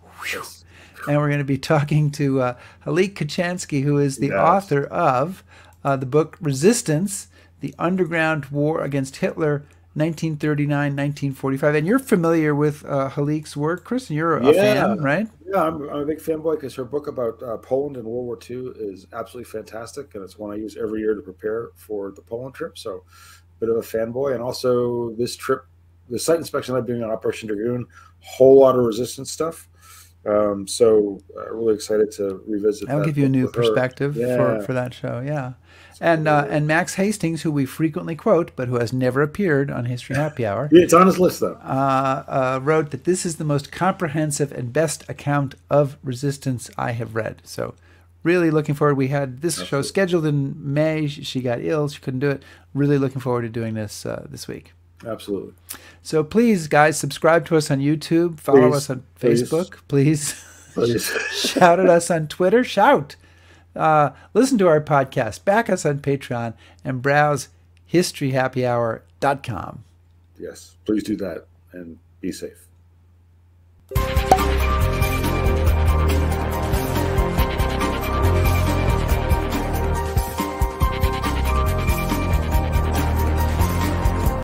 And we're going to be talking to uh, Halik Kochanski, who is the yes. author of uh, the book Resistance, the Underground War Against Hitler 1939, 1945. And you're familiar with uh, Halik's work, Chris. You're a yeah. fan, right? Yeah, I'm, I'm, a big fanboy because her book about uh, Poland and World War II is absolutely fantastic. And it's one I use every year to prepare for the Poland trip. So, a bit of a fanboy. And also, this trip the site inspection I'm doing on Operation Dragoon, whole lot of resistance stuff. Um, so uh, really excited to revisit. That'll that give you a new perspective Yeah. for, for that show. Yeah. And uh, and Max Hastings, who we frequently quote, but who has never appeared on History Happy Hour, Yeah, it's on his list though. uh, uh, wrote that this is the most comprehensive and best account of resistance I have read. So, really looking forward. We had this show scheduled in May. She, she got ill; she couldn't do it. Really looking forward to doing this uh, this week. Absolutely. So please, guys, subscribe to us on YouTube. Follow Please. us on Please. Facebook. Please Please. shout at us on Twitter. Shout. Uh, listen to our podcast. Back us on Patreon and browse historyhappyhour.com. yes, please do that and be safe.